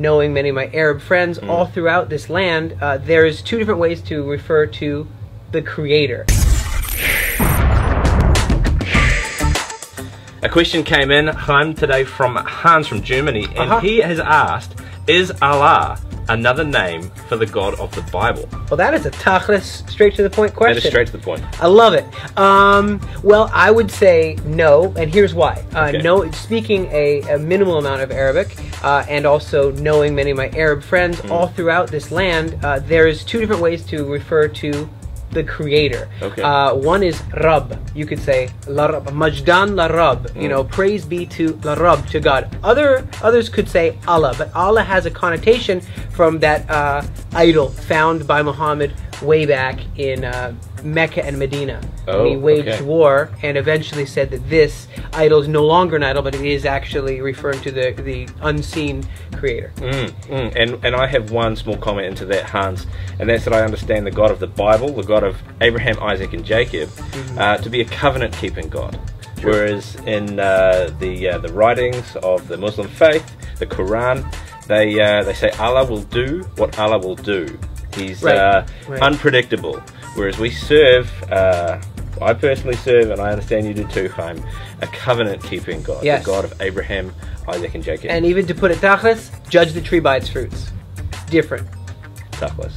knowing many of my Arab friends all throughout this land, uh, there's two different ways to refer to the Creator. A question came in, Chaim, today from Hans from Germany, and Uh-huh. he has asked, is Allah another name for the God of the Bible? Well, that is a tachlis, straight to the point question. That is straight to the point. I love it. Um, well, I would say no, and here's why. Uh, Okay. No, speaking a, a minimal amount of Arabic, uh, and also knowing many of my Arab friends Mm. all throughout this land, uh, there's two different ways to refer to the Creator. Okay. Uh, one is Rab. You could say La Rab, Majdan La Rab. You Mm. know, praise be to La Rab, to God. Other others could say Allah, but Allah has a connotation from that uh, idol found by Muhammad way back in uh, Mecca and Medina. Oh, he waged okay. war and eventually said that this idol is no longer an idol, but it is actually referring to the the unseen Creator. Mm, mm. And and I have one small comment into that, Hans, and that's that I understand the God of the Bible, the God of Abraham, Isaac, and Jacob, uh, to be a covenant keeping God. Whereas in uh, the uh, the writings of the Muslim faith, the Quran, they uh, they say Allah will do what Allah will do. He's Right, uh, right. unpredictable. Whereas we serve, uh, I personally serve, and I understand you do too, Chaim, a covenant keeping God, Yes. the God of Abraham, Isaac, and Jacob. And even to put it tachlis, judge the tree by its fruits. Different. Tachlis.